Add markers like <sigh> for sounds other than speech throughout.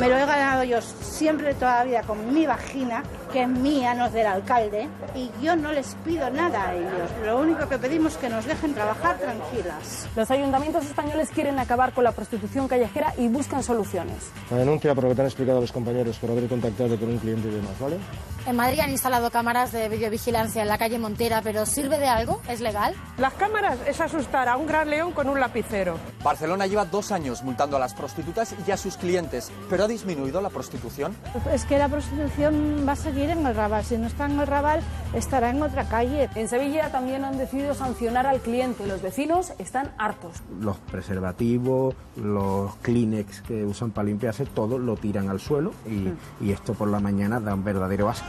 Me lo he ganado yo siempre todavía con mi vagina, que es mía, no es del alcalde, y yo no les pido nada a ellos. Lo único que pedimos es que nos dejen trabajar tranquilas. Los ayuntamientos españoles quieren acabar con la prostitución callejera y buscan soluciones. La denuncia por lo que te han explicado los compañeros por haber contactado con un cliente y demás, ¿vale? En Madrid han instalado cámaras de videovigilancia en la calle Montera, pero ¿sirve de algo? ¿Es legal? Las cámaras es asustar a un gran león con un lapicero. Barcelona lleva dos años multando a las prostitutas y a sus clientes, pero ha disminuido la prostitución. Es que la prostitución va a seguir en el Raval. Si no está en el Raval, estará en otra calle. En Sevilla también han decidido sancionar al cliente. Los vecinos están hartos. Los preservativos, los Kleenex que usan para limpiarse, todo lo tiran al suelo y, y esto por la mañana da un verdadero asco.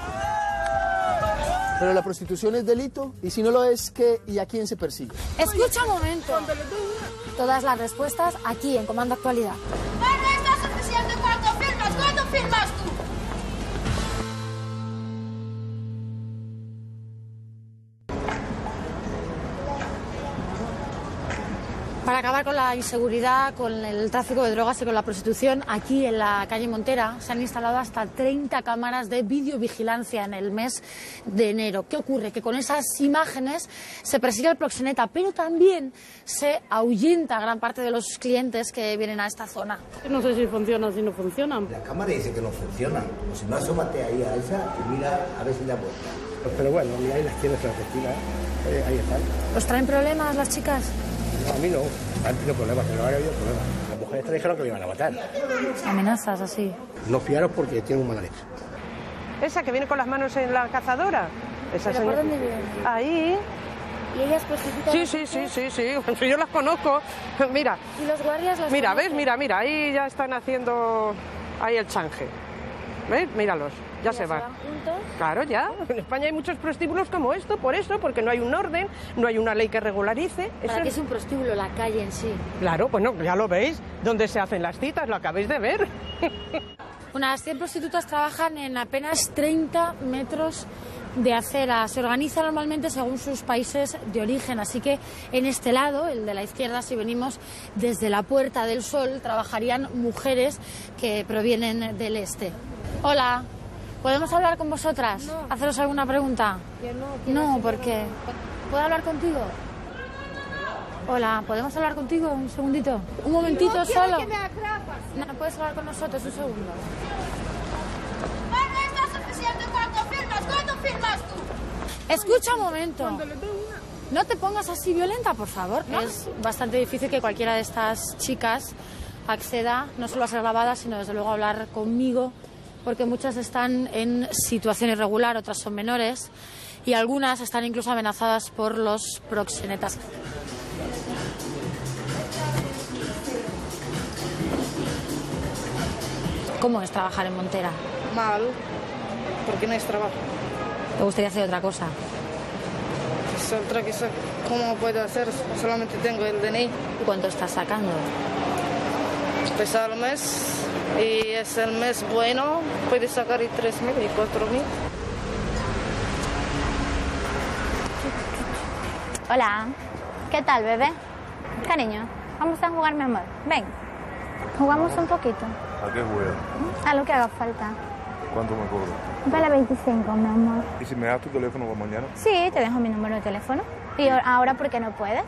Pero la prostitución es delito y si no lo es, ¿qué y a quién se persigue? Escucha un momento. Todas las respuestas aquí en Comando Actualidad. estás ofreciendo firmas? ¿Cuándo firmas tú? Para acabar con la inseguridad, con el tráfico de drogas y con la prostitución, aquí en la calle Montera se han instalado hasta 30 cámaras de videovigilancia en el mes de enero. ¿Qué ocurre? Que con esas imágenes se persigue el proxeneta, pero también se ahuyenta a gran parte de los clientes que vienen a esta zona. No sé si funciona o si no funcionan. La cámara dice que no funciona. O si no, asómate ahí a esa y mira a ver si la vuelta. Pero bueno, mira ahí las tienes clandestinas, ¿eh? ahí están. ¿Os traen problemas las chicas? A mí no, han tenido problemas, pero no ha habido problemas. Las mujeres te dijeron que me iban a matar. Amenazas así. No fiaros porque tienen un mala leche. Esa que viene con las manos en la cazadora. Esa ¿Pero por dónde viene? Ahí. ¿Y ellas prostitutas? Sí, sí, sí, sí, sí. <laughs> Yo las conozco. Mira. ¿Y los guardias las Mira, ¿ves? Mira, mira. Ahí ya están haciendo... Ahí el change. ¿Ves? Míralos. Ya, ¿Y se van. juntos? Claro, ya. <laughs> En España hay muchos prostíbulos como esto, por eso, porque no hay un orden, no hay una ley que regularice. Eso ¿Para qué es- es un prostíbulo la calle en sí? Claro, bueno, ya lo veis, donde se hacen las citas, lo acabáis de ver. <laughs> Unas 100 prostitutas trabajan en apenas 30 metros de acera. Se organiza normalmente según sus países de origen, así que en este lado, el de la izquierda, si venimos desde la Puerta del Sol, trabajarían mujeres que provienen del este. Hola, ¿podemos hablar con vosotras? ¿Haceros alguna pregunta? No, ¿por qué? ¿Puedo hablar contigo? Hola, ¿podemos hablar contigo un segundito? Un momentito No solo. que me atrapas. No, puedes hablar con nosotros un segundo. Escucha un momento. No te pongas así violenta, por favor. Es bastante difícil que cualquiera de estas chicas acceda no solo a ser grabada, sino desde luego a hablar conmigo, porque muchas están en situación irregular, otras son menores y algunas están incluso amenazadas por los proxenetas. ¿Cómo es trabajar en Montera? Mal, porque no es trabajo. ¿Te gustaría hacer otra cosa? Es otra que sé cómo puedo hacer, solamente tengo el DNI. ¿Y cuánto estás sacando? Pues al mes, y es el mes bueno, puedes sacar y 3.000 y 4.000. Hola, ¿qué tal, bebé? Cariño, vamos a jugar, mi amor. Ven, jugamos un poquito. ¿A qué juega? A lo que haga falta. ¿Cuánto me cobra? Vale 25, mi amor. ¿Y si me das tu teléfono para mañana? Sí, te dejo mi número de teléfono. ¿Y ahora por qué no puedes?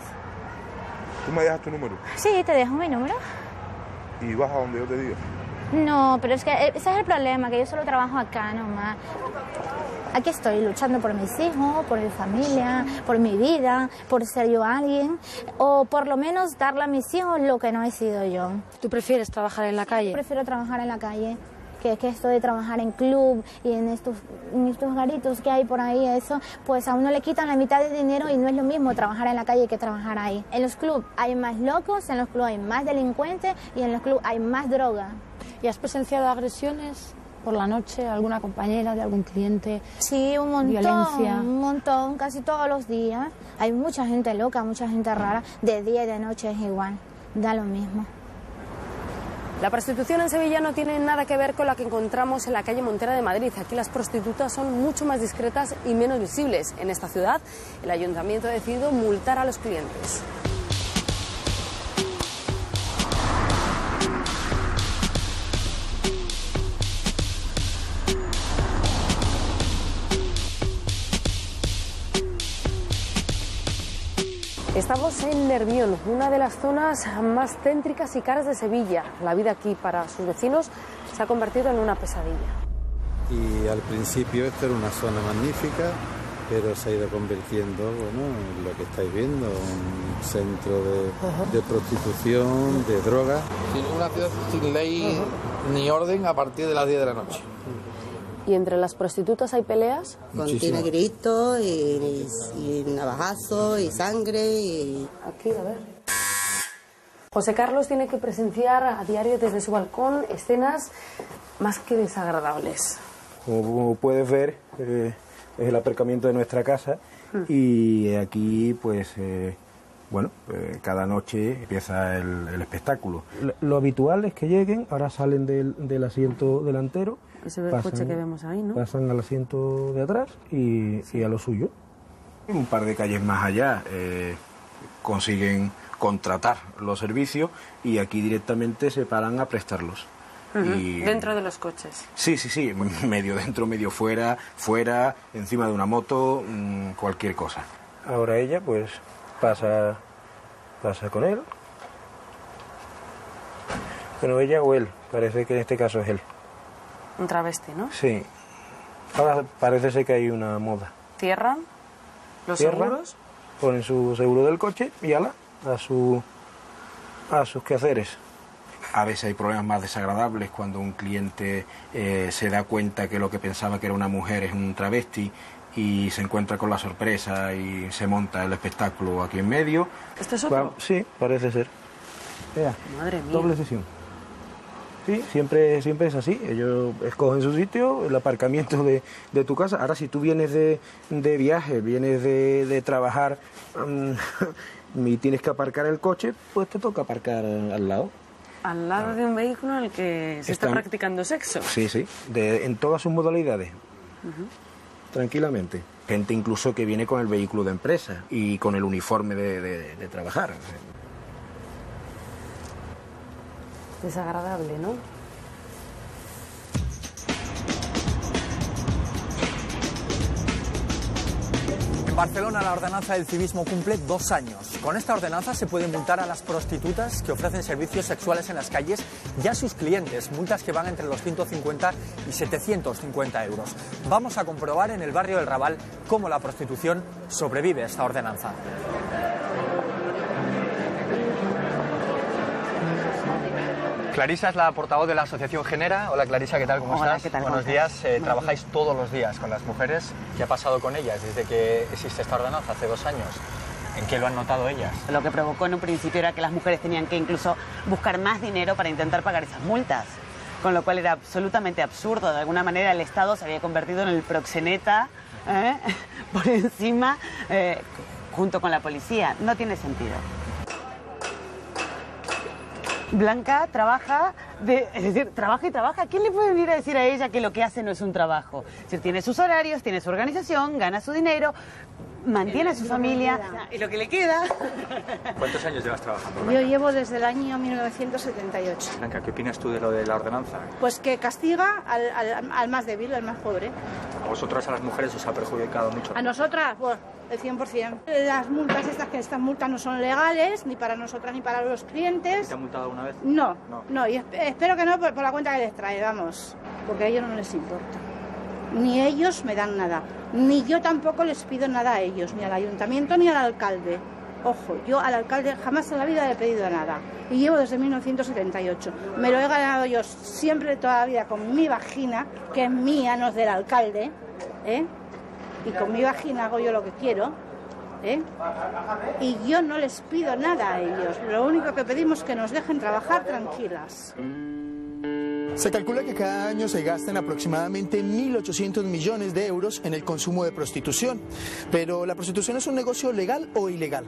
¿Tú me dejas tu número? Sí, te dejo mi número. Y vas a donde yo te diga. No, pero es que eh, ese es el problema, que yo solo trabajo acá nomás. Aquí estoy luchando por mis hijos, por mi familia, por mi vida, por ser yo alguien, o por lo menos darle a mis hijos lo que no he sido yo. ¿Tú prefieres trabajar en la calle? Prefiero trabajar en la calle, que, que esto de trabajar en club y en estos, en estos garitos que hay por ahí, eso, pues a uno le quitan la mitad de dinero y no es lo mismo trabajar en la calle que trabajar ahí. En los clubs hay más locos, en los clubs hay más delincuentes y en los clubs hay más droga. ¿Y has presenciado agresiones por la noche? ¿Alguna compañera de algún cliente? Sí, un montón, Violencia. un montón, casi todos los días. Hay mucha gente loca, mucha gente rara, de día y de noche es igual, da lo mismo. La prostitución en Sevilla no tiene nada que ver con la que encontramos en la calle Montera de Madrid. Aquí las prostitutas son mucho más discretas y menos visibles. En esta ciudad, el ayuntamiento ha decidido multar a los clientes. Estamos en Nervión, una de las zonas más céntricas y caras de Sevilla. La vida aquí para sus vecinos se ha convertido en una pesadilla. Y al principio esta era una zona magnífica, pero se ha ido convirtiendo, bueno, en lo que estáis viendo, un centro de, de prostitución, de droga. Una ciudad sin ley ni orden a partir de las 10 de la noche. ¿Y entre las prostitutas hay peleas? Contiene gritos y, y navajazos y sangre y... Aquí, a ver. José Carlos tiene que presenciar a diario desde su balcón escenas más que desagradables. Como puedes ver, eh, es el aparcamiento de nuestra casa y aquí, pues, eh, bueno, eh, cada noche empieza el, el espectáculo. Lo, lo habitual es que lleguen, ahora salen del, del asiento delantero, Ese es el coche que vemos ahí, ¿no? pasan al asiento de atrás y, y a lo suyo. Un par de calles más allá eh, consiguen contratar los servicios y aquí directamente se paran a prestarlos. Y- Dentro de los coches. Sí, sí, sí, <laughs> medio dentro, medio fuera, fuera, encima de una moto, mm, cualquier cosa. Ahora ella pues pasa, pasa con él. Bueno, ella o él, parece que en este caso es él. Un travesti, ¿no? Sí. Ahora parece ser que hay una moda. Cierran los Cierran, seguros. Ponen su seguro del coche y ala, a, su, a sus quehaceres. A veces hay problemas más desagradables cuando un cliente eh, se da cuenta que lo que pensaba que era una mujer es un travesti y se encuentra con la sorpresa y se monta el espectáculo aquí en medio. ¿Esto es otro? Sí, parece ser. Madre mía. doble sesión. Sí, siempre, siempre es así. Ellos escogen su sitio, el aparcamiento de, de tu casa. Ahora, si tú vienes de, de viaje, vienes de, de trabajar mm, <laughs> y tienes que aparcar el coche, pues te toca aparcar al lado. Al lado de un vehículo en el que se está practicando sexo. Sí, sí, de, en todas sus modalidades, tranquilamente. Gente incluso que viene con el vehículo de empresa y con el uniforme de, de- de trabajar. Desagradable, ¿no? En Barcelona la ordenanza del civismo cumple dos años. Con esta ordenanza se puede multar a las prostitutas que ofrecen servicios sexuales en las calles y a sus clientes, multas que van entre los 150 y 750 euros. Vamos a comprobar en el barrio del Raval cómo la prostitución sobrevive a esta ordenanza. Clarisa es la portavoz de la Asociación Genera. Hola Clarisa, ¿qué tal? ¿Cómo Hola, estás? ¿qué tal? Buenos ¿Cómo días. Eh, trabajáis todos los días con las mujeres. ¿Qué ha pasado con ellas desde que existe esta ordenanza hace dos años? ¿En qué lo han notado ellas? Lo que provocó en un principio era que las mujeres tenían que incluso buscar más dinero para intentar pagar esas multas. Con lo cual era absolutamente absurdo. De alguna manera el Estado se había convertido en el proxeneta ¿eh? <laughs> por encima eh, junto con la policía. No tiene sentido. Blanca trabaja, de, es decir, trabaja y trabaja. ¿Quién le puede venir a decir a ella que lo que hace no es un trabajo? Es decir, tiene sus horarios, tiene su organización, gana su dinero, mantiene a su familia y lo que le queda. ¿Cuántos años llevas trabajando? Yo llevo desde el año 1978. Blanca, ¿qué opinas tú de lo de la ordenanza? Pues que castiga al, al- al más débil, al más pobre. A vosotras, a las mujeres, os ha perjudicado mucho. A nosotras, pues, el 100%. Las multas estas, que estas multas no son legales, ni para nosotras ni para los clientes. ¿Te ha multado alguna vez? No, No. no, y esp- espero que no por, por la cuenta que les trae, vamos, porque a ellos no les importa. Ni ellos me dan nada, ni yo tampoco les pido nada a ellos, ni al ayuntamiento ni al alcalde. Ojo, yo al alcalde jamás en la vida le he pedido nada. Y llevo desde 1978. Me lo he ganado yo siempre toda la vida con mi vagina, que es mía, no es del alcalde. ¿eh? Y con mi vagina hago yo lo que quiero. ¿eh? Y yo no les pido nada a ellos. Lo único que pedimos es que nos dejen trabajar tranquilas. Se calcula que cada año se gastan aproximadamente 1.800 millones de euros en el consumo de prostitución. Pero ¿la prostitución es un negocio legal o ilegal?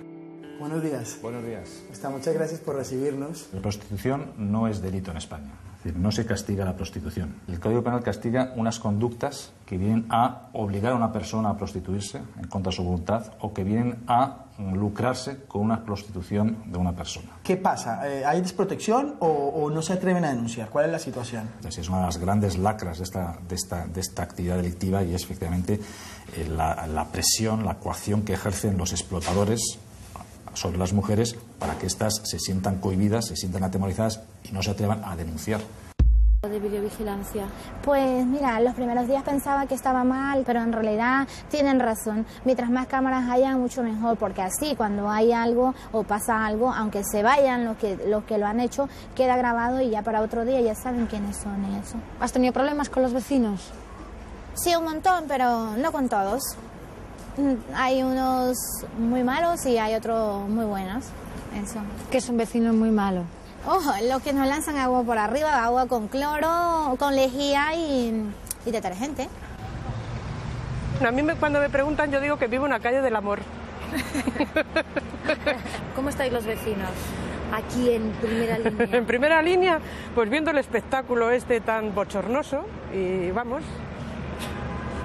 Buenos días. Buenos días. Está, muchas gracias por recibirnos. La prostitución no es delito en España. Es decir, no se castiga la prostitución. El Código Penal castiga unas conductas que vienen a obligar a una persona a prostituirse en contra de su voluntad o que vienen a lucrarse con una prostitución de una persona. ¿Qué pasa? Eh, ¿Hay desprotección o, o no se atreven a denunciar? ¿Cuál es la situación? Es una de las grandes lacras de esta, de esta, de esta actividad delictiva y es efectivamente eh, la, la presión, la coacción que ejercen los explotadores sobre las mujeres para que éstas se sientan cohibidas, se sientan atemorizadas y no se atrevan a denunciar. de videovigilancia? Pues mira, los primeros días pensaba que estaba mal, pero en realidad tienen razón. Mientras más cámaras haya, mucho mejor, porque así cuando hay algo o pasa algo, aunque se vayan los que, los que lo han hecho, queda grabado y ya para otro día ya saben quiénes son y eso. ¿Has tenido problemas con los vecinos? Sí, un montón, pero no con todos. Mm, Hay unos muy malos y hay otros muy buenos. Eso. Que es un vecino muy malo. Ojo, los que nos lanzan agua por arriba, agua con cloro, con lejía y, y detergente. A mí me- cuando me preguntan yo digo que vivo en una calle del amor. <laughs> ¿Cómo estáis los vecinos? Aquí en primera <laughs> línea. en primera línea, pues viendo el espectáculo este tan bochornoso y vamos.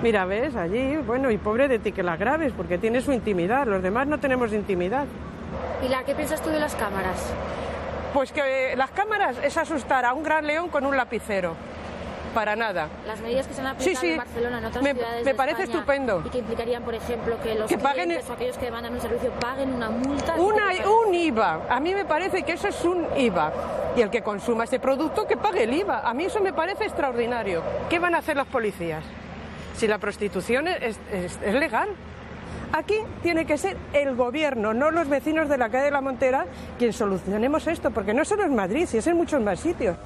Mira, ves, allí, bueno, y pobre de ti que la grabes, porque tiene su intimidad, los demás no tenemos intimidad. Pilar, ¿qué piensas tú de las cámaras? Pues que eh, las cámaras es asustar a un gran león con un lapicero. Para nada. Las medidas que se han aplicado sí. en Barcelona, en otras Me- ciudades me de parece España, estupendo. Y que implicarían, por ejemplo, que los Que paguen o aquellos que demandan un servicio paguen una multa. Una, un IVA. A mí me parece que eso es un IVA. Y el que consuma ese producto, que pague el IVA. A mí eso me parece extraordinario. ¿Qué van a hacer los policías? Si la prostitución es, es- es legal. Aquí tiene que ser el gobierno, no los vecinos de la calle de la Montera, quien solucionemos esto, porque no solo en Madrid, si es en muchos más sitios.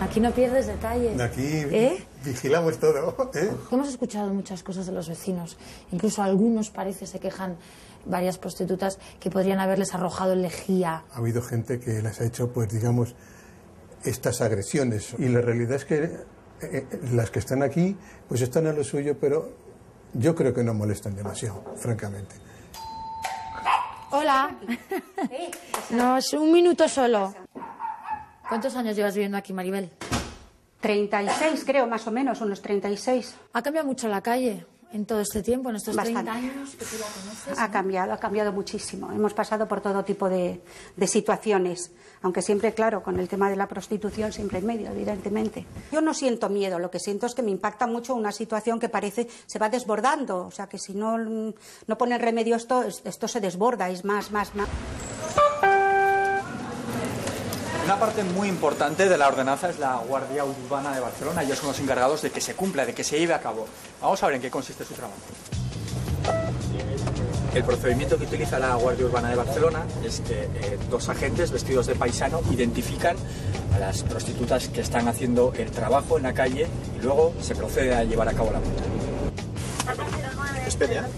Aquí no pierdes detalles. Aquí ¿Eh? vigilamos todo. ¿eh? Hemos escuchado muchas cosas de los vecinos. Incluso algunos parece se quejan varias prostitutas que podrían haberles arrojado lejía. Ha habido gente que les ha hecho, pues digamos, estas agresiones. Y la realidad es que eh, las que están aquí, pues están a lo suyo, pero yo creo que no molestan demasiado, francamente. Hola. <laughs> No, es un minuto solo. ¿Cuántos años llevas viviendo aquí, Maribel? 36, creo, más o menos, unos 36. ¿Ha cambiado mucho la calle en todo este tiempo, en estos Bastante. 30 años que tú la conoces? Ha cambiado, ha cambiado muchísimo. Hemos pasado por todo tipo de, de situaciones, aunque siempre, claro, con el tema de la prostitución siempre en medio, evidentemente. Yo no siento miedo, lo que siento es que me impacta mucho una situación que parece se va desbordando, o sea que si no, no ponen remedio esto, es- esto se desborda, es más, más, más. Una parte muy importante de la ordenanza es la Guardia Urbana de Barcelona. Ellos son los encargados de que se cumpla, de que se lleve a cabo. Vamos a ver en qué consiste su trabajo. El procedimiento que utiliza la Guardia Urbana de Barcelona es que eh, dos agentes vestidos de paisano identifican a las prostitutas que están haciendo el trabajo en la calle y luego se procede a llevar a cabo la multa. Espera.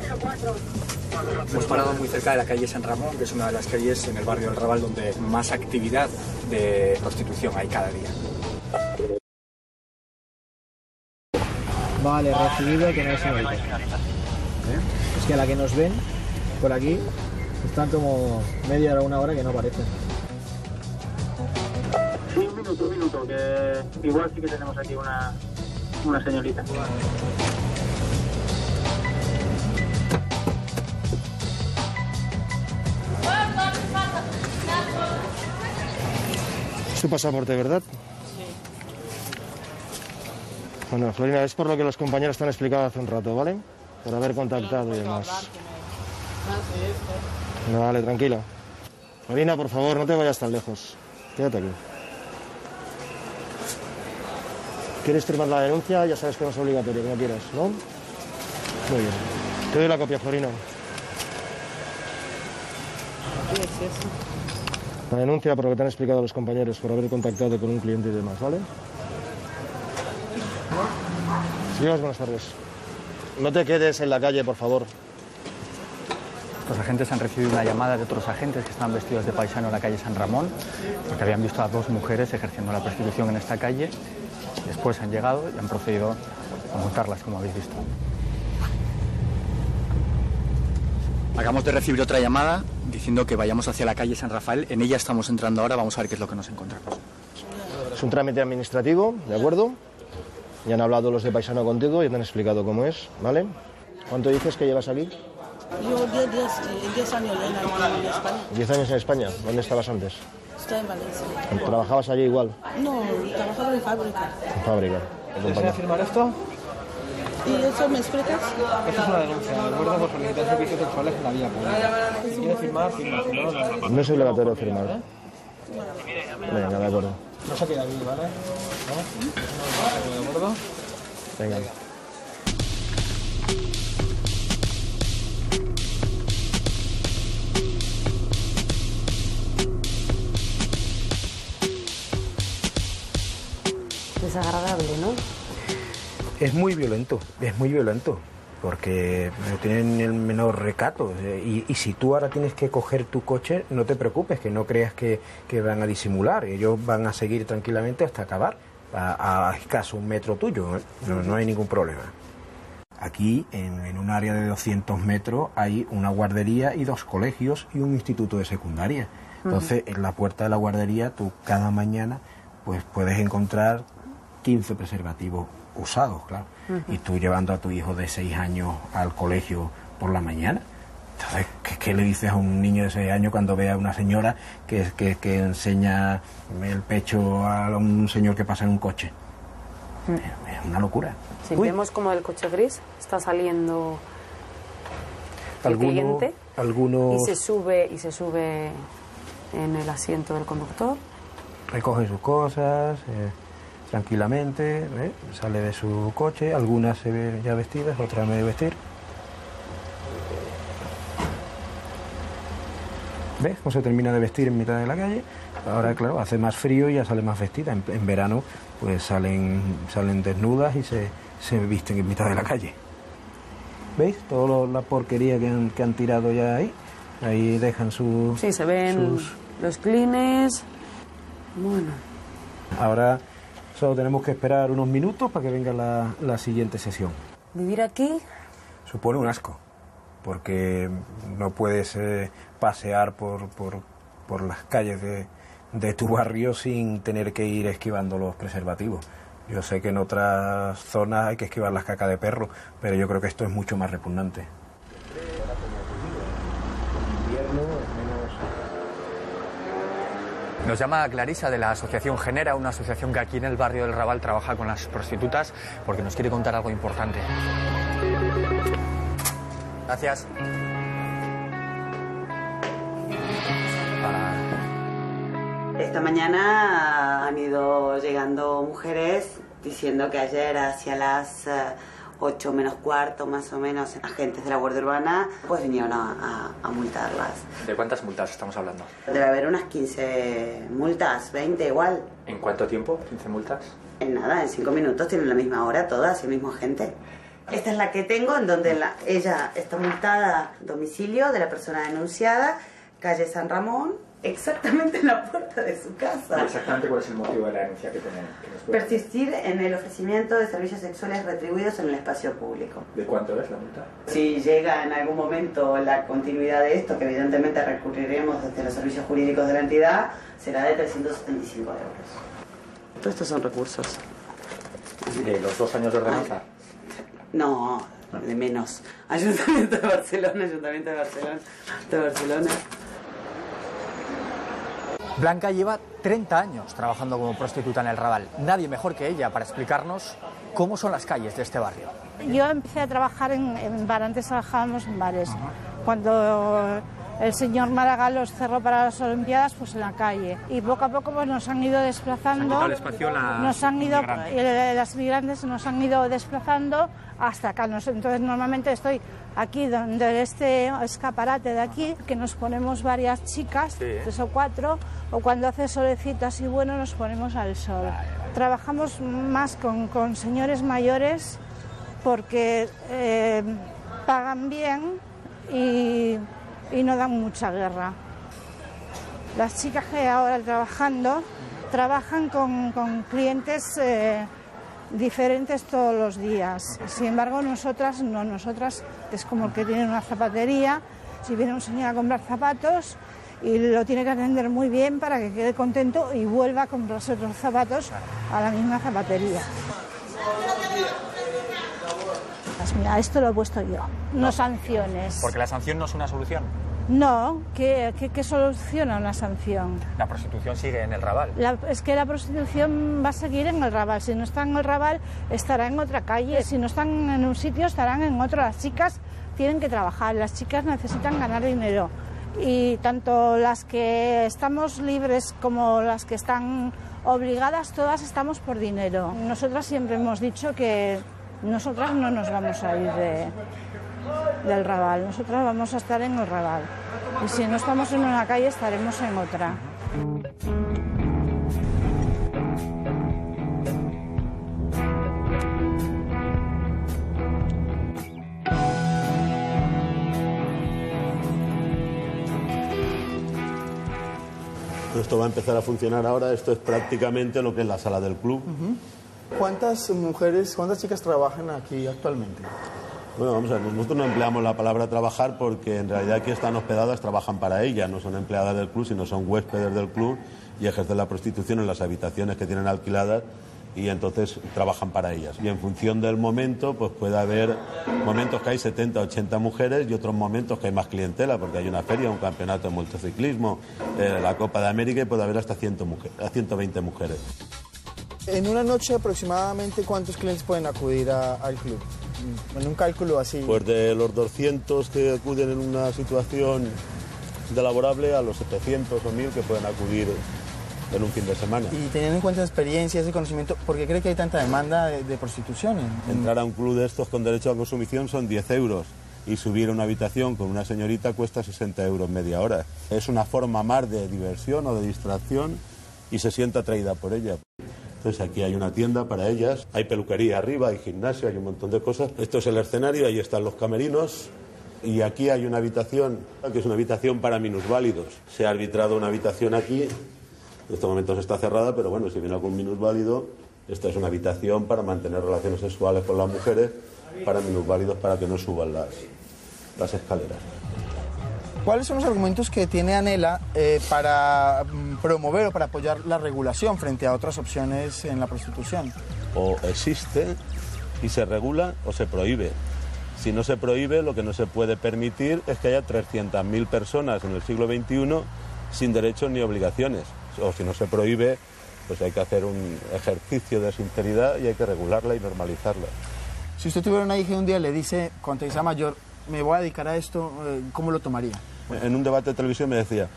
Hemos parado muy cerca de la calle San Ramón, que es una de las calles en el barrio del Raval donde más actividad de prostitución hay cada día. Vale, recibido que no es. ¿Eh? Es que a la que nos ven por aquí están como media hora, una hora que no aparecen. Sí, un minuto, un minuto, que igual sí que tenemos aquí una, una señorita. Tu pasaporte, ¿verdad? Bueno, Florina, es por lo que los compañeros te han explicado hace un rato, ¿vale? Por haber contactado y demás. Vale, tranquila. Florina, por favor, no te vayas tan lejos. Quédate aquí. ¿Quieres firmar la denuncia? Ya sabes que no es obligatorio, que no quieras, ¿no? Muy bien. Te doy la copia, Florina. La denuncia por lo que te han explicado los compañeros, por haber contactado con un cliente y demás, ¿vale? Señores, buenas tardes. No te quedes en la calle, por favor. Los agentes han recibido una llamada de otros agentes que estaban vestidos de paisano en la calle San Ramón, porque habían visto a dos mujeres ejerciendo la prostitución en esta calle. Después han llegado y han procedido a multarlas, como habéis visto. Acabamos de recibir otra llamada diciendo que vayamos hacia la calle San Rafael. En ella estamos entrando ahora, vamos a ver qué es lo que nos encontramos. Es un trámite administrativo, ¿de acuerdo? Ya han hablado los de paisano contigo y te han explicado cómo es, ¿vale? ¿Cuánto dices que llevas aquí? Yo 10 días, eh, 10 años en España. Diez años en España. ¿Dónde estabas antes? Estoy en Valencia. ¿Trabajabas allí igual? No, trabajaba en fábrica. En fábrica. firmar esto? ¿Y eso me explicas? Esto es una denuncia, ¿de acuerdo? Por solicitar servicios sexuales en la vía pública. Si quieres firmar, firma. Si no, no. No es obligatorio firmar. Venga, de acuerdo. No se queda aquí, ¿vale? ¿No? ¿De acuerdo? Venga. Desagradable, ¿no? Es muy violento, es muy violento, porque no tienen el menor recato. eh, Y, y si tú ahora tienes que coger tu coche, no te preocupes, que no creas que, que van a disimular. Ellos van a seguir tranquilamente hasta acabar, a, a escaso un metro tuyo, ¿eh? no, no hay ningún problema. Aquí, en, en un área de 200 metros, hay una guardería y dos colegios y un instituto de secundaria. Entonces, en la puerta de la guardería, tú cada mañana pues puedes encontrar 15 preservativos usados, claro. Y tú llevando a tu hijo de 6 años al colegio por la mañana. Entonces, ¿qué, qué le dices a un niño de 6 años cuando ve a una señora que, que, que enseña el pecho a un señor que pasa en un coche? Es una locura. Si vemos como del coche gris está saliendo el cliente algunos y se sube y se sube en el asiento del conductor. recogen sus cosas eh, tranquilamente, ¿eh? sale de su coche, algunas se ven ya vestidas, otras medio vestir. ¿Ves cómo se termina de vestir en mitad de la calle? Ahora, claro, hace más frío y ya sale más vestida. En, en verano, pues salen, salen desnudas y se, se visten en mitad de la calle. ¿Veis? Toda la porquería que han, que han tirado ya ahí. Ahí dejan sus... Sí, se ven sus- los clines. Bueno, Ahora solo tenemos que esperar unos minutos para que venga la, la siguiente sesión. vivir aquí Supone un asco, porque no puedes eh, pasear por, por, por las calles de, de tu barrio sin tener que ir esquivando los preservativos. Yo sé que en otras zonas hay que esquivar las cacas de perro, pero yo creo que esto es mucho más repugnante. Nos llama Clarisa de la Asociación Genera, una asociación que aquí en el barrio del Raval trabaja con las prostitutas, porque nos quiere contar algo importante. Gracias. Esta mañana han ido llegando mujeres diciendo que ayer hacia las 8 menos cuarto más o menos agentes de la Guardia Urbana pues vinieron a, a- a multarlas. ¿De cuántas multas estamos hablando? Debe haber unas 15 multas, 20 igual. ¿En cuánto tiempo? ¿15 multas? En nada, en 5 minutos tienen la misma hora todas, el mismo agente. Esta es la que tengo en donde la- ella está multada domicilio de la persona denunciada, calle San Ramón, exactamente en la puerta de su casa. Exactamente cuál es el motivo de la denuncia que tenemos. que Persistir en el ofrecimiento de servicios sexuales retribuidos en el espacio público. ¿De cuánto es la multa? Si llega en algún momento la continuidad de esto, que evidentemente recurriremos desde los servicios jurídicos de la entidad, será de 375 euros. Todos estos son recursos. ¿De los dos años de ordenanza? No, de menos. Ayuntamiento de Barcelona, Ayuntamiento de Barcelona, de Barcelona. Blanca lleva 30 años trabajando como prostituta en el Raval. Nadie mejor que ella para explicarnos cómo son las calles de este barrio. Yo empecé a trabajar en, en bar, antes trabajábamos en bares. Cuando el señor Maragall los cerró para las Olimpiadas, pues en la calle. Y poco a poco pues, nos han ido desplazando. quitado el espacio las nos han ido, migrantes. eh, las migrantes nos han ido desplazando hasta acá. Nos- Entonces normalmente estoy aquí donde este escaparate de aquí, que nos ponemos varias chicas, Sí. tres o cuatro, o cuando hace solecito así bueno nos ponemos al sol. Trabajamos más con, con señores mayores porque eh, pagan bien y, y no dan mucha guerra. Las chicas que ahora trabajando trabajan con, clientes eh, diferentes todos los días. Sin embargo, nosotras no, nosotras es como el que tiene una zapatería, si viene un señor a comprar zapatos y lo tiene que atender muy bien para que quede contento y vuelva a comprarse otros zapatos a la misma zapatería. Mira, esto lo he puesto yo, no sanciones. Porque la sanción no es una solución. No, ¿qué, qué, qué soluciona una sanción? La prostitución sigue en el Raval. La- es que la prostitución va a seguir en el Raval. Si no está en el Raval, estará en otra calle. Si no están en un sitio, estarán en otro. Las chicas tienen que trabajar, las chicas necesitan ganar dinero. Y tanto las que estamos libres como las que están obligadas, todas estamos por dinero. Nosotras siempre hemos dicho que nosotras no nos vamos a ir de, del Raval, nosotras vamos a estar en el Raval. Y si no estamos en una calle, estaremos en otra. Esto va a empezar a funcionar ahora, esto es prácticamente lo que es la sala del club. ¿Cuántas mujeres, cuántas chicas trabajan aquí actualmente? Bueno, vamos a ver, nosotros no empleamos la palabra trabajar porque en realidad aquí están hospedadas, trabajan para ellas, no son empleadas del club, sino son huéspedes del club y ejercen la prostitución en las habitaciones que tienen alquiladas y entonces trabajan para ellas. Y en función del momento, pues puede haber momentos que hay 70, 80 mujeres y otros momentos que hay más clientela, porque hay una feria, un campeonato de motociclismo, eh, la Copa de América y puede haber hasta 100 mujeres, a 120 mujeres. En una noche aproximadamente, ¿cuántos clientes pueden acudir a- al club? En un cálculo así. Pues de los 200 que acuden en una situación de laborable a los 700 o 1000 que pueden acudir en un fin de semana. Y teniendo en cuenta experiencia, ese conocimiento, ¿por qué cree que hay tanta demanda de, de prostitución? en- en- Entrar a un club de estos con derecho a consumición son 10 euros y subir a una habitación con una señorita cuesta 60 euros media hora. Es una forma más de diversión o de distracción y se siente atraída por ella. Entonces aquí hay una tienda para ellas, hay peluquería arriba, hay gimnasio, hay un montón de cosas. Esto es el escenario, ahí están los camerinos y aquí hay una habitación que es una habitación para minusválidos. Se ha arbitrado una habitación aquí, en estos momentos está cerrada, pero bueno, si viene algún minusválido, esta es una habitación para mantener relaciones sexuales con las mujeres, para minusválidos para que no suban las, las escaleras. ¿Cuáles son los argumentos que tiene Anela eh, para mm, promover o para apoyar la regulación frente a otras opciones en la prostitución? o existe y se regula o se prohíbe. Si no se prohíbe, lo que no se puede permitir es que haya 300.000 personas en el siglo XXI sin derechos ni obligaciones. O si no se prohíbe, pues hay que hacer un ejercicio de sinceridad y hay que regularla y normalizarla. Si usted tuviera una hija y un día le dice, cuando sea mayor, me voy a dedicar a esto, eh, ¿cómo lo tomaría? En un debate de televisión me decía,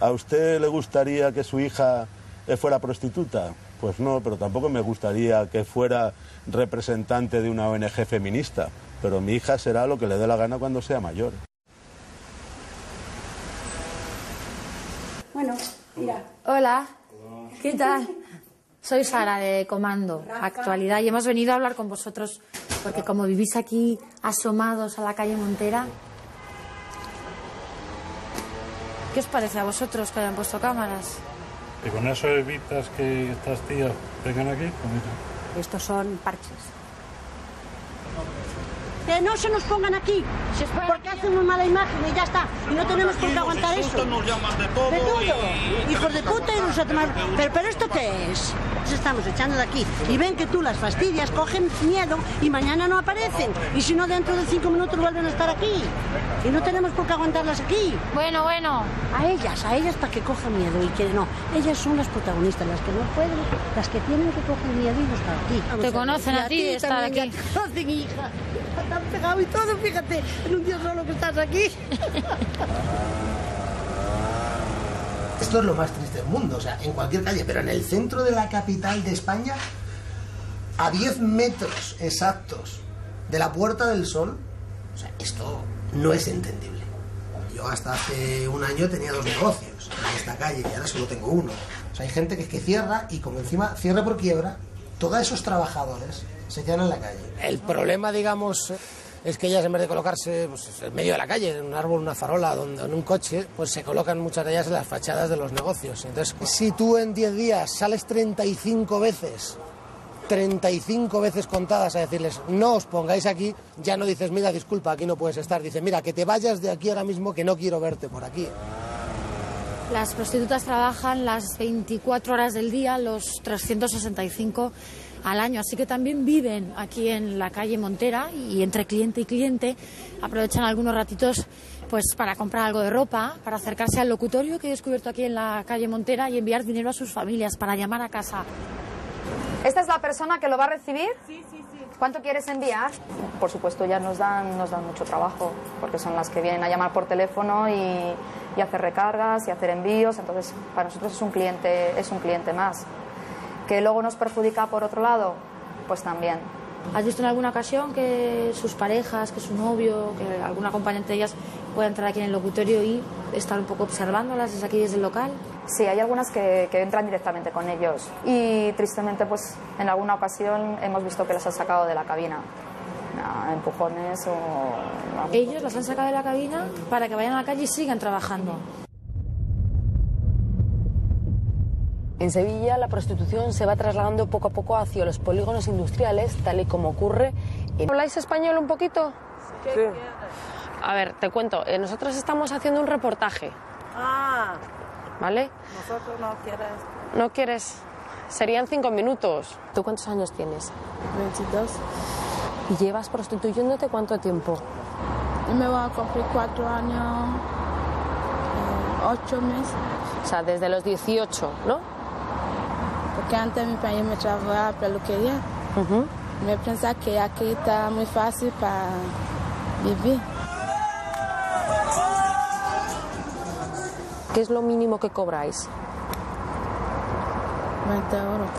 ¿a usted le gustaría que su hija eh, fuera prostituta? Pues no, pero tampoco me gustaría que fuera representante de una ONG feminista. Pero mi hija será lo que le dé la gana cuando sea mayor. Bueno, mira. Hola. ¿Qué tal? <laughs> Soy Sara de Comando Actualidad y hemos venido a hablar con vosotros porque como vivís aquí asomados a la calle Montera, ¿qué os parece a vosotros que hayan puesto cámaras? Y con eso evitas que estas tías vengan aquí. Pues. Estos son parches. Que no se nos pongan aquí, porque hacen muy mala imagen y ya está. Y no tenemos por qué aguantar eso. nos llaman de todo. De todo. y- Hijos de puta y nos a tomar- Pero, pero ¿esto qué es? Nos estamos echando de aquí. Y ven que tú las fastidias, cogen miedo y mañana no aparecen. Y si no, dentro de cinco minutos vuelven a estar aquí. Y no tenemos por qué aguantarlas aquí. Bueno, bueno. A ellas, a ellas para que cojan miedo y que no. Ellas son las protagonistas, las que no pueden, las que tienen que coger miedo y no estar aquí. Vamos Te a conocen a ti de estar aquí. te conocen, hija. Han pegado y todo, fíjate, en un día solo que estás aquí. <laughs> Esto es lo más triste del mundo, o sea, en cualquier calle, pero en el centro de la capital de España, a 10 metros exactos de la Puerta del Sol, o sea, esto no es entendible. Yo hasta hace un año tenía dos negocios en esta calle y ahora solo tengo uno. O sea, hay gente que, que cierra y como encima cierra por quiebra, todos esos trabajadores se quedan en la calle. El problema, digamos, es que ellas en vez de colocarse pues, en medio de la calle, en un árbol, una farola, donde, en un coche, pues se colocan muchas de ellas en las fachadas de los negocios. Entonces, si tú en 10 días sales 35 veces 35 veces contadas a decirles no os pongáis aquí, ya no dices mira disculpa aquí no puedes estar, dice mira que te vayas de aquí ahora mismo que no quiero verte por aquí. Las prostitutas trabajan las 24 horas del día, los 365 al año, así que también viven aquí en la calle Montera y entre cliente y cliente aprovechan algunos ratitos pues para comprar algo de ropa, para acercarse al locutorio que he descubierto aquí en la calle Montera y enviar dinero a sus familias, para llamar a casa. ¿Esta es la persona que lo va a recibir? Sí, sí, sí. ¿Cuánto quieres enviar? Por supuesto, ya nos dan, nos dan mucho trabajo, porque son las que vienen a llamar por teléfono y, y hacer recargas y hacer envíos, entonces para nosotros es un cliente, es un cliente más. ¿Que luego nos perjudica por otro lado? Pues también. ¿Has visto en alguna ocasión que sus parejas, que su novio, que alguna acompañante de ellas pueda entrar aquí en el locutorio y estar un poco observándolas desde aquí, desde el local? Sí, hay algunas que, que entran directamente con ellos y tristemente pues en alguna ocasión hemos visto que las han sacado de la cabina a empujones o... Ellos las han sacado de la cabina para que vayan a la calle y sigan trabajando. En Sevilla la prostitución se va trasladando poco a poco hacia los polígonos industriales, tal y como ocurre en... ¿Habláis español un poquito? Sí. A ver, te cuento. eh, nosotros estamos haciendo un reportaje, Ah, ¿vale? nosotros no quieres. ¿No quieres? Serían cinco minutos. ¿Tú cuántos años tienes? 22. ¿Y llevas prostituyéndote cuánto tiempo? Me voy a cumplir cuatro años, eh, ocho meses. O sea, desde los 18, ¿no? Porque antes mi país me trabajaba peluquería. Me pensaba que aquí está muy fácil para vivir. ¿Qué es lo mínimo que cobráis? 20 euros.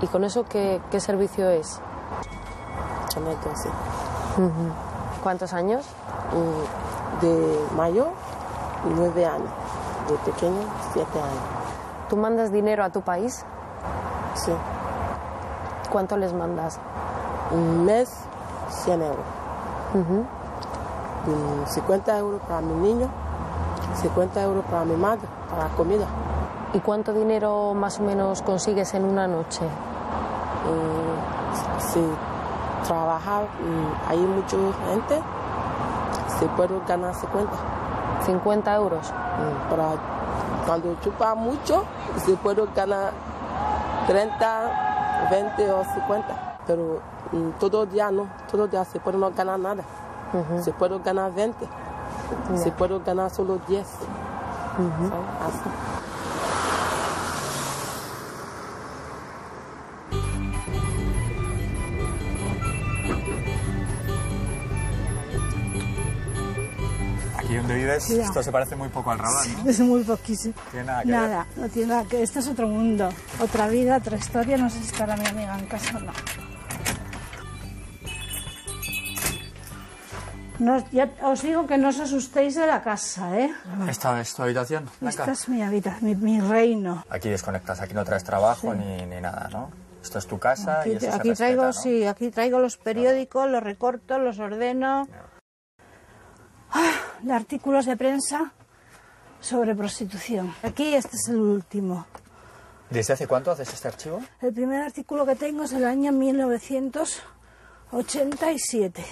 ¿Y con eso qué, qué servicio es? Chameco, sí. ¿Cuántos años? De mayo nueve años. De pequeño, siete años. ¿Tú mandas dinero a tu país? Sí. ¿Cuánto les mandas? Un mes, 100 euros. Y 50 euros para mi niño, 50 euros para mi madre, para la comida. ¿Y cuánto dinero más o menos consigues en una noche? Y si trabaja y hay mucha gente, se puede ganar 50. 50 euros. Para cuando chupa mucho, se puede ganar 30, 20 o 50. Pero mm, todo día no, todo día se puede no ganar nada. Se puede ganar 20, se puede ganar solo 10. ¿sabes? Así. Aquí donde Ya. esto se parece muy poco al Raval, ¿no? Es muy poquísimo. Tiene nada que ver. Nada, no tiene nada que Esto es otro mundo, otra vida, otra historia. No sé si estará mi amiga en casa o no. No, ya os digo que no os asustéis de la casa, ¿eh? Esta es tu habitación, Blanca. Esta es mi habitación, mi, mi reino. Aquí desconectas, aquí no traes trabajo ni, ni nada, ¿no? Esto es tu casa y Aquí, eso se aquí respeta, traigo, ¿no? sí, aquí traigo los periódicos, los recorto, los ordeno. Ah, de artículos de prensa sobre prostitución. Aquí este es el último. ¿Desde hace cuánto haces este archivo? El primer artículo que tengo es el año 1987.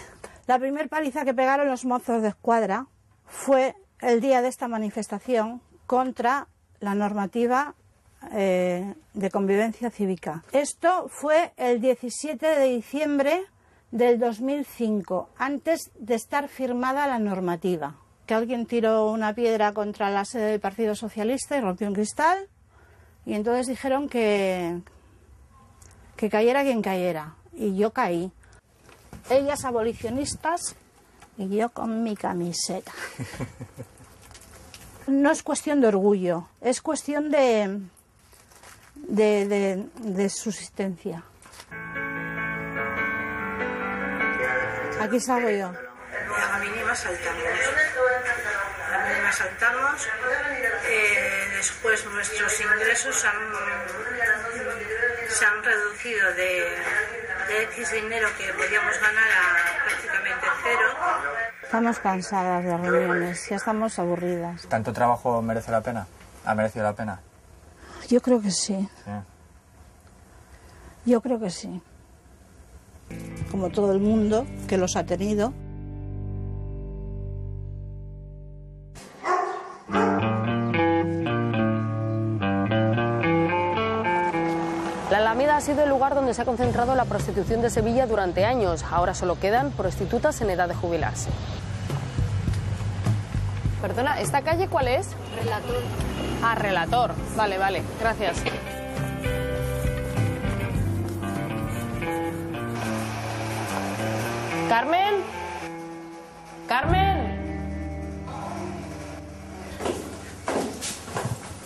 La primer paliza que pegaron los mozos de escuadra fue el día de esta manifestación contra la normativa eh, de convivencia cívica. Esto fue el 17 de diciembre del 2005, antes de estar firmada la normativa. Que alguien tiró una piedra contra la sede del Partido Socialista y rompió un cristal y entonces dijeron que, que cayera quien cayera. Y yo caí. Ellas abolicionistas y yo con mi camiseta. <laughs> No es cuestión de orgullo, es cuestión de, de, de- de subsistencia. Aquí salgo yo. A la mínima saltamos. A la mínima saltamos. Eh, después nuestros ingresos han, se han reducido de, de X dinero que podíamos ganar a prácticamente cero. Estamos cansadas de reuniones, ya estamos aburridas. ¿Tanto trabajo merece la pena? ¿Ha merecido la pena? Yo creo que sí, Sí. yo creo que sí. Como todo el mundo que los ha tenido. La Alameda ha sido el lugar donde se ha concentrado la prostitución de Sevilla durante años. Ahora solo quedan prostitutas en edad de jubilarse. Perdona, ¿esta calle cuál es? Relator. Ah, Relator. Vale, vale, gracias. Carmen. Carmen.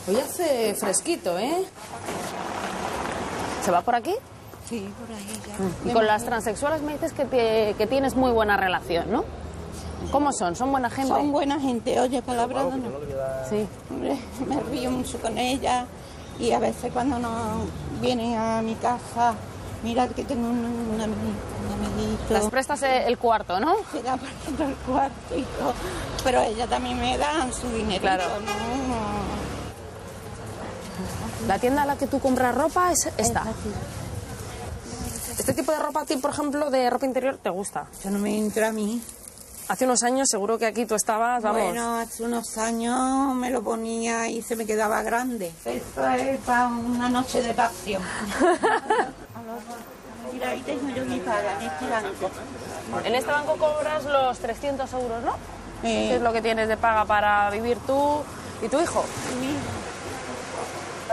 Hoy hace fresquito, ¿eh? ¿Se va por aquí? Sí, por ahí ya. Y con las transexuales me dices que, te- que tienes muy buena relación, ¿no? ¿Cómo son? ¿Son buena gente? Son buena gente, oye, palabra de honor. Sí. Hombre, me río mucho con ella y a veces cuando no vienen a mi casa, mira que tengo un, un ami- un amiguito. Las prestas el cuarto, ¿no? Se da por el cuarto. Pero ella también me dan su dinero. Claro. La tienda a la que tú compras ropa es esta. Este tipo de ropa a ti, por ejemplo, de ropa interior, ¿te gusta? Eso no me entra a mí. Hace unos años seguro que aquí tú estabas, vamos... Bueno, hace unos años me lo ponía y se me quedaba grande. Esto es para una noche de pasión. <laughs> Mira, ahí tengo yo mi paga en este banco. En este banco cobras los 300 euros, ¿no? Eh. ¿Qué es lo que tienes de paga para vivir tú y tu hijo?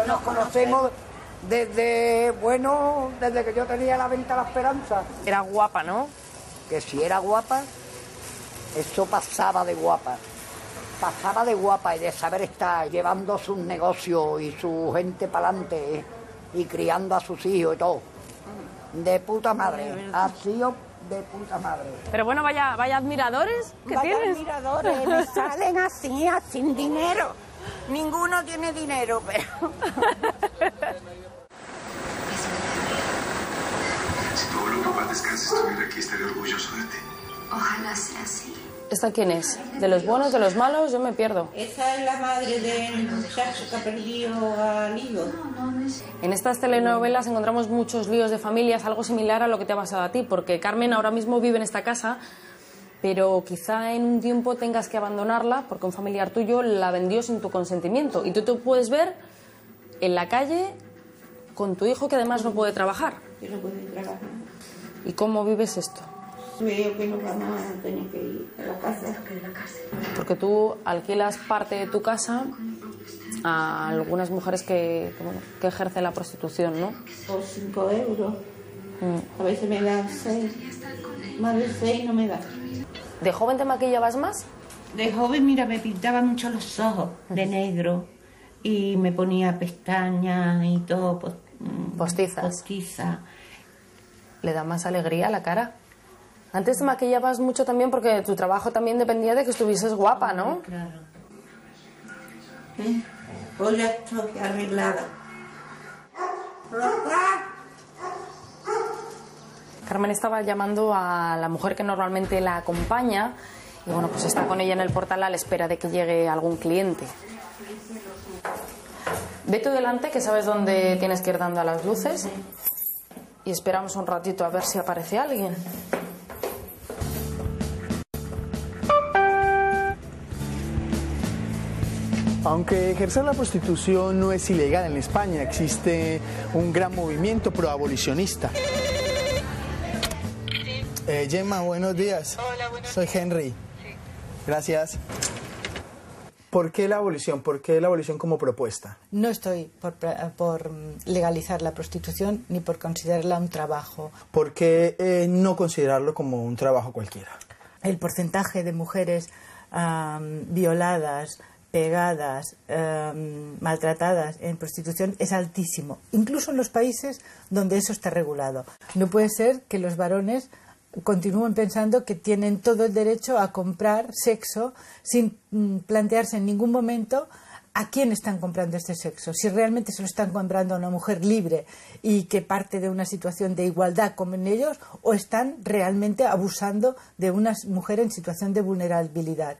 Nos conocemos desde, bueno, desde que yo tenía la venta La Esperanza. Era guapa, ¿no? Que si era guapa, eso pasaba de guapa. Pasaba de guapa y de saber estar llevando sus negocios y su gente para adelante y criando a sus hijos y todo. De puta madre. Ha sido de puta madre. Pero bueno, vaya, vaya admiradores que Vaya tienes. admiradores, me <laughs> salen así, sin dinero. Ninguno tiene dinero, pero... Si tu abuelo que paz descanse estuviera aquí, estaría orgulloso de ti. Ojalá sea así. ¿Esta quién es? ¿De los buenos, de los malos? Yo me pierdo. Esa es la madre del muchacho que ha perdido al hijo. En estas telenovelas encontramos muchos líos de familias, algo similar a lo que te ha pasado a ti, porque Carmen ahora mismo vive en esta casa, pero quizá en un tiempo tengas que abandonarla porque un familiar tuyo la vendió sin tu consentimiento. Y tú te puedes ver en la calle con tu hijo que además no puede trabajar. Que no puede trabajar. ¿Y cómo vives esto? Veo que nos vamos a tener que ir a la casa. Porque tú alquilas parte de tu casa a algunas mujeres que, que, bueno, que ejercen la prostitución, ¿no? Por 5 euros. Mm. A veces me dan 6. Más de 6 no me da. ¿De joven te maquillabas más? De joven, mira, me pintaba mucho los ojos de negro y me ponía pestañas y todo. pues, mm, Postizas. Postiza. Le da más alegría a la cara. Antes te maquillabas mucho también porque tu trabajo también dependía de que estuvieses guapa, ¿no? Claro. ¿Eh? Ya estoy arreglada. Carmen estaba llamando a la mujer que normalmente la acompaña y bueno, pues está con ella en el portal a la espera de que llegue algún cliente. Ve tú delante que sabes dónde tienes que ir dando a las luces y esperamos un ratito a ver si aparece alguien. Aunque ejercer la prostitución no es ilegal en España, existe un gran movimiento proabolicionista. Eh, Gemma, buenos días. Hola, buenos Soy Henry. Gracias. ¿Por qué la abolición? ¿Por qué la abolición como propuesta? No estoy por, por legalizar la prostitución ni por considerarla un trabajo. ¿Por qué eh, no considerarlo como un trabajo cualquiera? El porcentaje de mujeres violadas, pegadas, am, maltratadas en prostitución es altísimo, incluso en los países donde eso está regulado. No puede ser que los varones continúen pensando que tienen todo el derecho a comprar sexo sin mm, plantearse en ningún momento a quién están comprando este sexo, si realmente se lo están comprando a una mujer libre y que parte de una situación de igualdad con ellos o están realmente abusando de una mujer en situación de vulnerabilidad.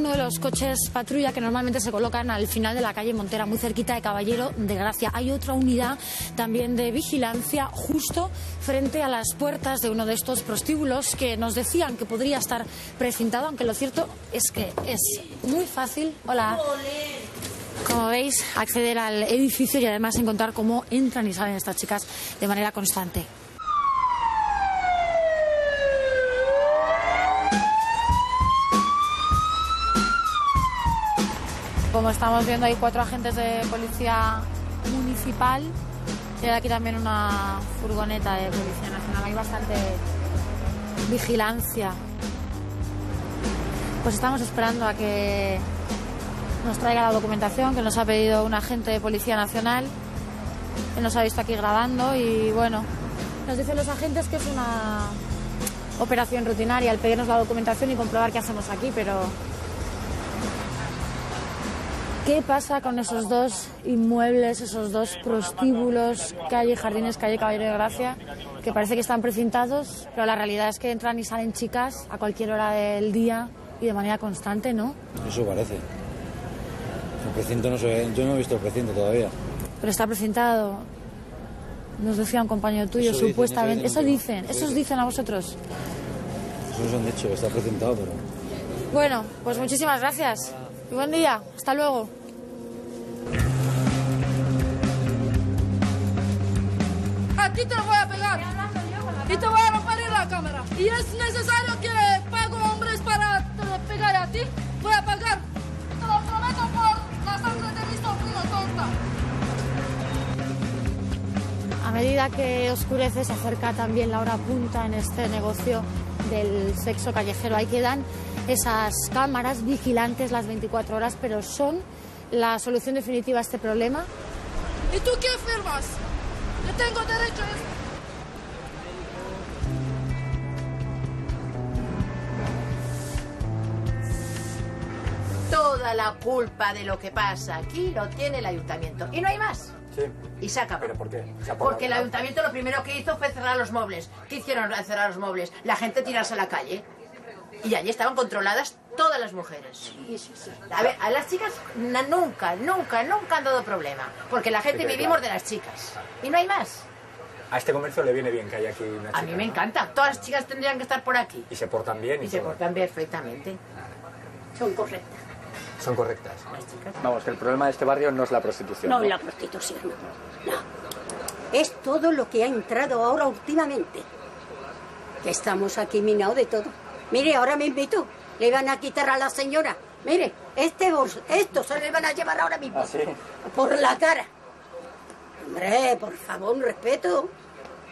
Uno de los coches patrulla que normalmente se colocan al final de la calle Montera, muy cerquita de Caballero de Gracia. Hay otra unidad también de vigilancia justo frente a las puertas de uno de estos prostíbulos que nos decían que podría estar precintado, aunque lo cierto es que es muy fácil. Hola. como veis, acceder al edificio y además encontrar cómo entran y salen estas chicas de manera constante. Como estamos viendo, hay cuatro agentes de policía municipal y hay aquí también una furgoneta de policía nacional. Hay bastante vigilancia. Pues estamos esperando a que nos traiga la documentación que nos ha pedido un agente de Policía Nacional, que nos ha visto aquí grabando y bueno, nos dicen los agentes que es una operación rutinaria el pedirnos la documentación y comprobar qué hacemos aquí, pero ¿qué pasa con esos dos inmuebles, esos dos prostíbulos, calle Jardines, calle Caballero de Gracia, que parece que están precintados, pero la realidad es que entran y salen chicas a cualquier hora del día y de manera constante, ¿no? Eso parece. El precinto no se ve, yo no he visto el precinto todavía. Pero está precintado. Nos decía un compañero tuyo, Eso dicen, supuestamente. eso Eso dicen, dicen, eso os dicen a vosotros. Eso nos han dicho, está precintado, pero... Bueno, pues muchísimas gracias. Y buen día. Hasta luego. Aquí te lo voy a pegar. Y te voy a romper la cámara. Y es necesario que pago hombres para pegar a ti. Voy a pagar. Te lo prometo por la sangre de mi sobrino tonta. A medida que oscurece, se acerca también la hora punta en este negocio del sexo callejero. Ahí quedan esas cámaras vigilantes las 24 horas, pero son la solución definitiva a este problema. ¿Y tú qué firmas? Yo tengo derecho a esto. Toda la culpa de lo que pasa aquí lo tiene el ayuntamiento. Y no hay más. Sí. Y se acabó. ¿Pero por qué? Porque el ayuntamiento lo primero que hizo fue cerrar los muebles. ¿Qué hicieron al cerrar los muebles? La gente tirarse a la calle. Y allí estaban controladas todas las mujeres. A ver, a las chicas nunca, nunca, nunca han dado problema. Porque la gente Sí, vivimos de las chicas. Y no hay más. A este comercio le viene bien que haya aquí una chica. A mí me encanta. Todas las chicas tendrían que estar por aquí. Y se portan bien y, Y se todo. portan perfectamente. Son correctas. Son correctas. Vamos, que el problema de este barrio no es la prostitución. No, la prostitución. No. Es todo lo que ha entrado ahora últimamente. Que estamos aquí minados de todo. Mire, ahora me invito. Le van a quitar a la señora. Mire, este bolso, esto se le van a llevar ahora mismo. ¿Ah, sí? Por la cara. Hombre, por favor, un respeto.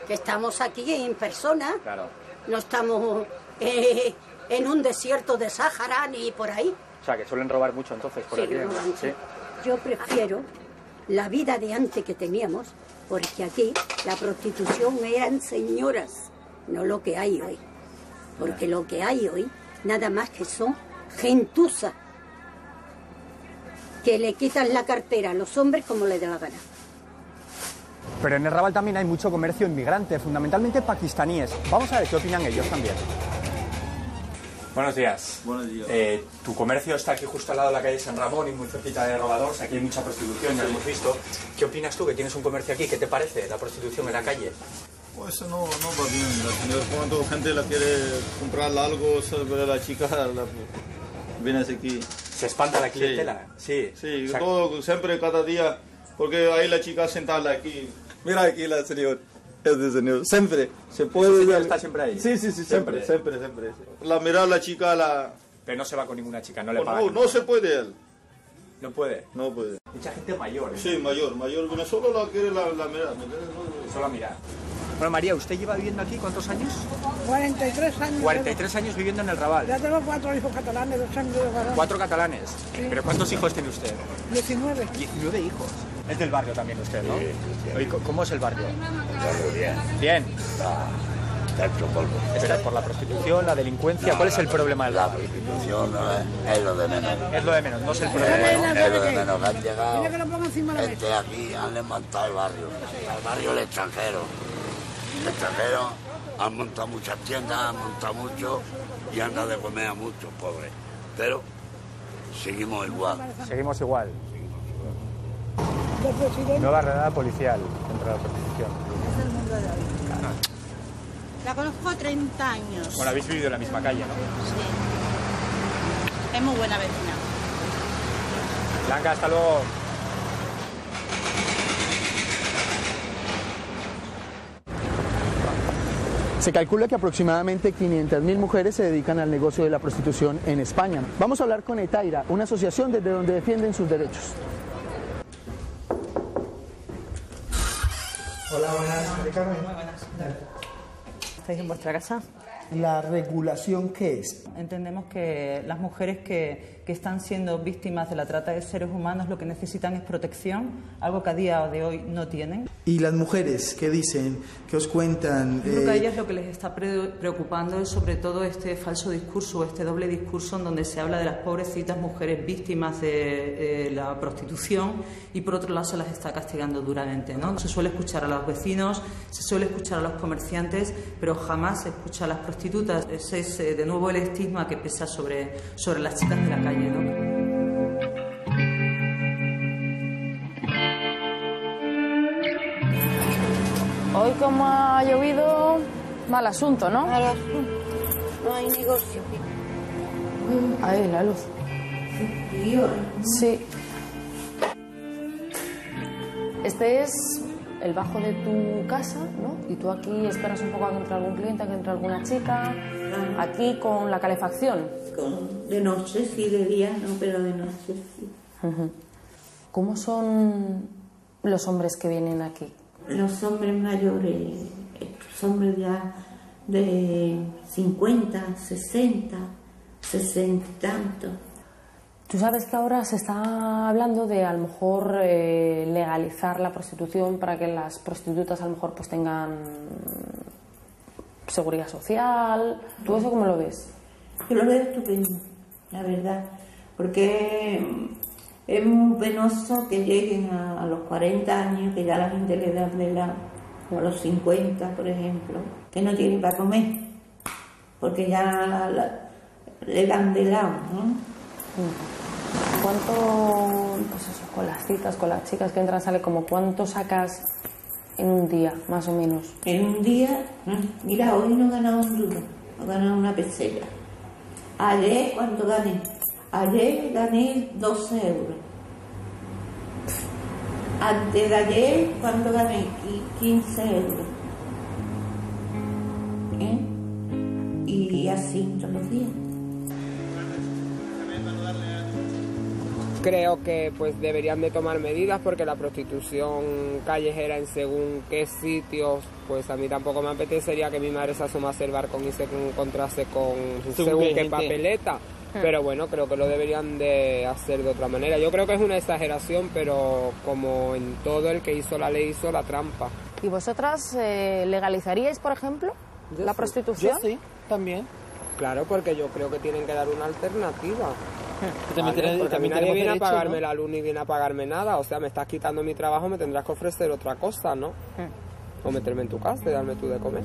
Que estamos aquí en persona. Claro. No estamos eh, en un desierto de Sáhara ni por ahí. O sea, que suelen robar mucho entonces por Sí, aquí. roban, Sí. Yo prefiero la vida de antes que teníamos, porque aquí la prostitución eran señoras, no lo que hay hoy. Porque lo que hay hoy, nada más que son gentuza, que le quitan la cartera a los hombres como le da la gana. Pero en el Raval también hay mucho comercio inmigrante, fundamentalmente pakistaníes. Vamos a ver qué opinan ellos también. Buenos días. Buenos días. Eh, tu comercio está aquí justo al lado de la calle San Ramón y muy cerquita de Robadores. Aquí hay mucha prostitución, ya lo hemos visto. ¿Qué opinas tú que tienes un comercio aquí? ¿Qué te parece la prostitución en la calle? Pues eso no, no va bien. La señora, cuando gente la quiere comprar algo, la chica la, viene aquí. ¿Se espanta la clientela? Sí. Sí, O sea- todo, siempre, cada día, porque ahí la chica sentada aquí. Mira aquí la señora. Es de señor. Siempre. Se puede. ¿Ese señor está siempre ahí? Sí, sí, sí, siempre, Siempre. siempre, siempre. La mirar la chica, la. Pero no se va con ninguna chica, no le Oh, paga. no, no se puede él. No puede. No puede. Mucha gente mayor. ¿eh? Sí, mayor, mayor. Bueno, solo la quiere la, la. No- Solo mirar. Bueno, María, ¿usted lleva viviendo aquí cuántos años? 43 años. 43 años viviendo en el Raval. Ya tengo cuatro hijos catalanes, dos años de varón. Cuatro catalanes. ¿Pero cuántos hijos tiene usted? 19. 19 hijos. Es del barrio también usted, ¿no? Oye, ¿cómo- ¿Cómo es el barrio? barrio bien. Bien. Está hecho polvo. Está por la prostitución, la delincuencia. ¿Cuál es el problema del La barrio? prostitución no es, es lo de menos. Es lo de menos, no es el Es problema. lo de menos. Han llegado la gente aquí, han levantado el barrio. El barrio del extranjero. El extranjero han montado muchas tiendas, han montado mucho y han dado de comer a muchos pobres. Pero seguimos igual. Seguimos igual. Nueva redada policial contra la prostitución. Es el mundo de hoy. Ah. La conozco 30 años. Bueno, habéis vivido en la misma calle, ¿no? Sí. Es muy buena vecina. Blanca, hasta luego. Se calcula que aproximadamente 500.000 mujeres se dedican al negocio de la prostitución en España. Vamos a hablar con Etaira, una asociación desde donde defienden sus derechos. Hola, buenas. María Carmen. ¿Estáis en vuestra casa? ¿La regulación qué es? Entendemos que las mujeres que, que están siendo víctimas de la trata de seres humanos lo que necesitan es protección, algo que a día de hoy no tienen. ¿Y las mujeres qué dicen? ¿Qué os cuentan? Yo creo que a Eh, ellas lo que les está pre- preocupando es sobre todo este falso discurso, este doble discurso en donde se habla de las pobrecitas mujeres víctimas de eh, la prostitución y por otro lado se las está castigando duramente. ¿no? Se suele escuchar a los vecinos, se suele escuchar a los comerciantes, pero jamás se escucha a las prostitutas. Ese es eh, de nuevo el estigma que pesa sobre, sobre las chicas de la calle. Hoy como ha llovido, mal asunto, ¿no? Mal asunto. No hay negocio. Ahí, la luz. Sí. Este es el bajo de tu casa, ¿no? Y tú aquí esperas un poco a que entre algún cliente, a que entre alguna chica. Aquí con la calefacción. Con- de noche sí, de día no, pero de noche sí. ¿Cómo son los hombres que vienen aquí? Los hombres mayores, estos hombres ya de 50, 60, 60 y tanto. Tú sabes que ahora se está hablando de a lo mejor eh, legalizar la prostitución para que las prostitutas a lo mejor pues tengan seguridad social. ¿Tú eso cómo lo ves? Yo lo veo estupendo, la verdad, porque es muy penoso que lleguen a, a los 40 años, que ya la gente le da de lado, o a los 50, por ejemplo, que no tienen para comer, porque ya la- la- le dan de lado, ¿no? ¿Cuánto, pues eso, con las citas, con las chicas que entran, sale como cuánto sacas en un día, más o menos? En un día, ¿no? mira, hoy no he ganado un duro, he ganado una peseta. Ayer, ¿cuánto gané? Ayer gané 12 euros. Antes de ayer, ¿cuánto gané? Qui- 15 euros. ¿Eh? Y así todos los días. Creo que pues deberían de tomar medidas porque la prostitución callejera en según qué sitios, pues a mí tampoco me apetecería que mi madre se asomase al balcón y se encontrase con Según según qué gente. papeleta. Pero bueno, creo que lo deberían de hacer de otra manera. Yo creo que es una exageración, pero como en todo el que hizo la ley hizo la trampa. ¿Y vosotras eh, legalizaríais, por ejemplo, la prostitución? Yo sí, también. Claro, porque yo creo que tienen que dar una alternativa. <laughs> también Vale, porque a mí nadie viene a pagarme ¿no? la luz ni viene a pagarme nada. O sea, me estás quitando mi trabajo, me tendrás que ofrecer otra cosa, ¿no? O meterme en tu casa y darme tú de comer.